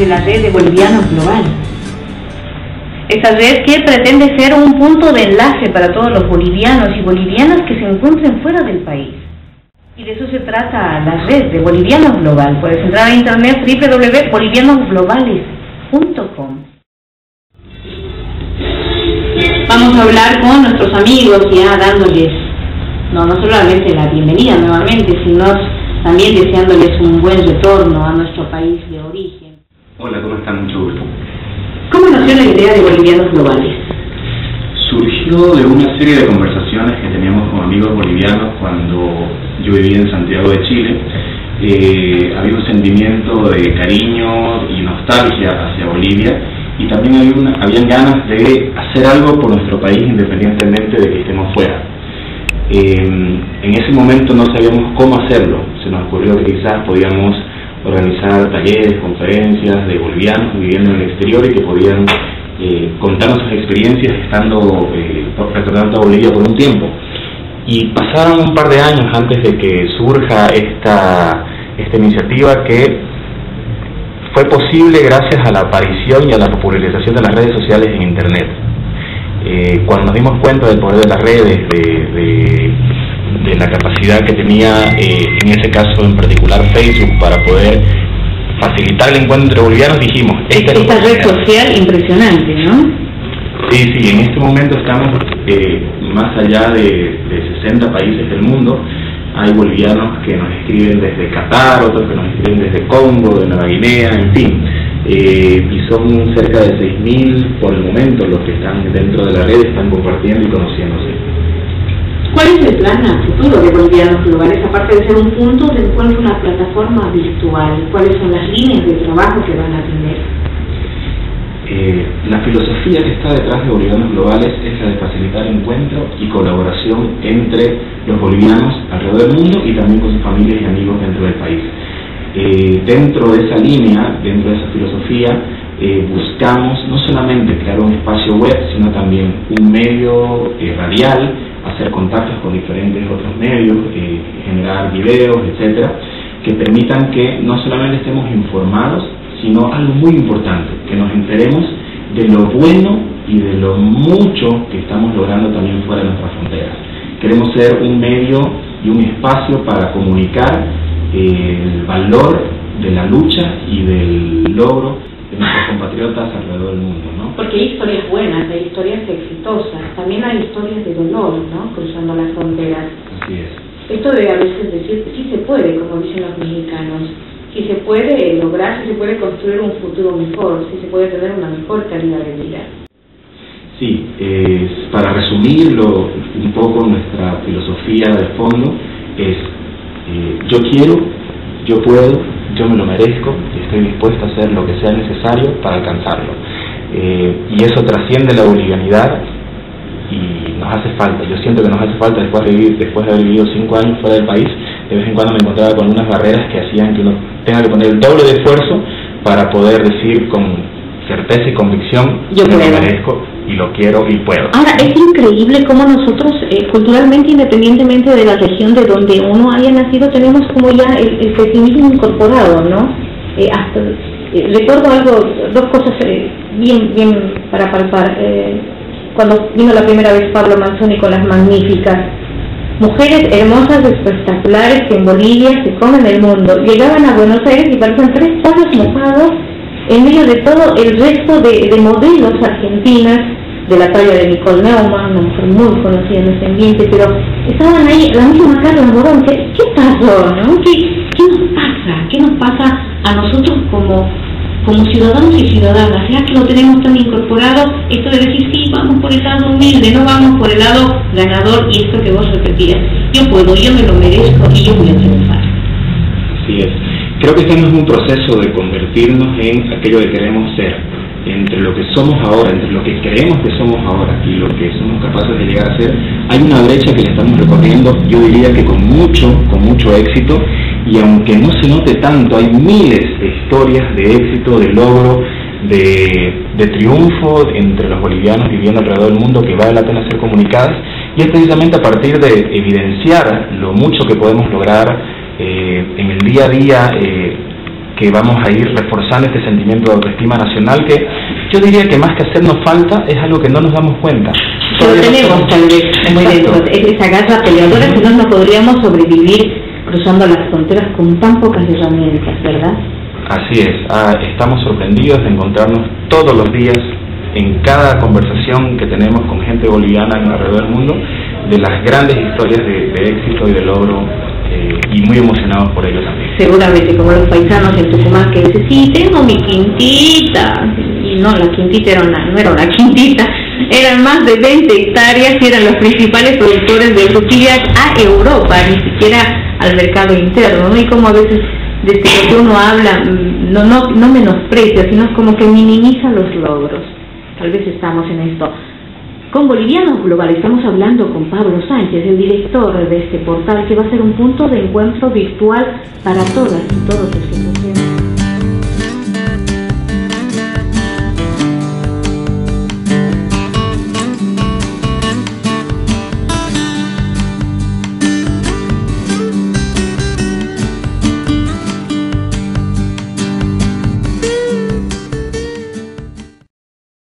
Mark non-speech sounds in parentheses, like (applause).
de la red de bolivianos global. Esta red que pretende ser un punto de enlace para todos los bolivianos y bolivianas que se encuentren fuera del país. Y de eso se trata la red de Bolivianos Global. Puedes entrar a internet www.bolivianosglobales.com. Vamos a hablar con nuestros amigos ya dándoles, no, no solamente la bienvenida nuevamente, sino también deseándoles un buen retorno a nuestro país de origen. Hola, ¿cómo están? Mucho gusto. ¿Cómo nació la idea de Bolivianos Globales? Surgió de una serie de conversaciones que teníamos con amigos bolivianos cuando yo vivía en Santiago de Chile. Eh, había un sentimiento de cariño y nostalgia hacia Bolivia y también había una, habían ganas de hacer algo por nuestro país independientemente de que estemos fuera. Eh, en ese momento no sabíamos cómo hacerlo, se nos ocurrió que quizás podíamos organizar talleres, conferencias de bolivianos viviendo en el exterior y que podían eh, contarnos sus experiencias estando eh, retornando a Bolivia por un tiempo. Y pasaron un par de años antes de que surja esta, esta iniciativa que fue posible gracias a la aparición y a la popularización de las redes sociales en Internet. Eh, cuando nos dimos cuenta del poder de las redes, de, de, la capacidad que tenía eh, en ese caso en particular Facebook para poder facilitar el encuentro entre bolivianos, dijimos, esta, esta red social impresionante, ¿no? Sí, sí, en este momento estamos eh, más allá de, de 60 países del mundo, hay bolivianos que nos escriben desde Qatar, otros que nos escriben desde Congo, de Nueva Guinea, en fin. Eh, y son cerca de 6.000 por el momento los que están dentro de la red, están compartiendo y conociéndose. ¿Cuál es el plan a futuro de Bolivianos Globales, aparte de ser un punto de encuentro, una plataforma virtual? ¿Cuáles son las líneas de trabajo que van a tener? Eh, la filosofía que está detrás de Bolivianos Globales es la de facilitar encuentro y colaboración entre los bolivianos alrededor del mundo y también con sus familias y amigos dentro del país. Eh, dentro de esa línea, dentro de esa filosofía, eh, buscamos no solamente crear un espacio web, sino también un medio radial, hacer contactos con diferentes otros medios, generar videos, etcétera, que permitan que no solamente estemos informados, sino algo muy importante, que nos enteremos de lo bueno y de lo mucho que estamos logrando también fuera de nuestras fronteras. Queremos ser un medio y un espacio para comunicar el valor de la lucha y del logro de nuestros compatriotas alrededor del mundo. ¿no? Porque hay historias buenas, hay historias exitosas, también hay historias de dolor, ¿no? cruzando las fronteras. Así es. Esto de a veces decir, sí se puede, como dicen los mexicanos, si se puede lograr, si se puede construir un futuro mejor, si se puede tener una mejor calidad de vida. Sí, para resumirlo un poco nuestra filosofía de fondo es eh, yo quiero, yo puedo, yo me lo merezco y estoy dispuesto a hacer lo que sea necesario para alcanzarlo. Eh, y eso trasciende la bolivianidad y nos hace falta. Yo siento que nos hace falta después de, vivir, después de haber vivido cinco años fuera del país, de vez en cuando me encontraba con unas barreras que hacían que uno tenga que poner el doble de esfuerzo para poder decir con certeza y convicción yo me puedo. lo merezco y lo quiero y puedo. Ahora, es increíble cómo nosotros, eh, culturalmente, independientemente de la región de donde uno haya nacido, tenemos como ya el, el feminismo incorporado, ¿no? Eh, eh, recuerdo algo, dos cosas eh, bien, bien para palpar. Cuando vino la primera vez Pablo Manzoni con las magníficas, mujeres hermosas, espectaculares que en Bolivia se comen el mundo. Llegaban a Buenos Aires y parecían tres pollos mojados en medio de todo el resto de modelos argentinas de la talla de Nicole Neumann, una mujer muy conocida en ese ambiente, pero estaban ahí, la misma Carla Morón, ¿qué, qué pasó? ¿no? ¿Qué, ¿Qué nos pasa? ¿Qué nos pasa a nosotros como como ciudadanos y ciudadanas, ya que lo tenemos tan incorporado, esto de decir, sí, vamos por el lado humilde, no vamos por el lado ganador, y esto que vos repetías, yo puedo, yo me lo merezco y yo voy a triunfar. Así es. Creo que estamos en un proceso de convertirnos en aquello que queremos ser, entre lo que somos ahora, entre lo que creemos que somos ahora y lo que somos capaces de llegar a ser, hay una brecha que le estamos recorriendo, yo diría que con mucho, con mucho éxito, y aunque no se note tanto, hay miles de historias de éxito, de logro, de, de, triunfo entre los bolivianos viviendo alrededor del mundo que vale la pena ser comunicadas y es precisamente a partir de evidenciar lo mucho que podemos lograr eh, en el día a día eh, que vamos a ir reforzando este sentimiento de autoestima nacional que yo diría que más que hacernos falta es algo que no nos damos cuenta. Pero tenemos tal vez dentro, esa garra peleadora, si no, no podríamos sobrevivir cruzando las fronteras con tan pocas herramientas, ¿verdad? Así es, ah, estamos sorprendidos de encontrarnos todos los días en cada conversación que tenemos con gente boliviana alrededor del mundo de las grandes historias de, éxito y de logro eh, y muy emocionados por ello también. Seguramente, como los paisanos en Tucumán que dicen, sí, tengo mi quintita, y no, la quintita era una, no era una (laughs) quintita, eran más de 20 hectáreas y eran los principales productores de frutillas a Europa, ni siquiera al mercado interno, ¿no? Y como a veces desde lo que uno habla mm, no, no, no menosprecia, sino como que minimiza los logros. Tal vez estamos en esto. Con Bolivianos Global estamos hablando con Pablo Sánchez, el director de este portal, que va a ser un punto de encuentro virtual para todas y todos los que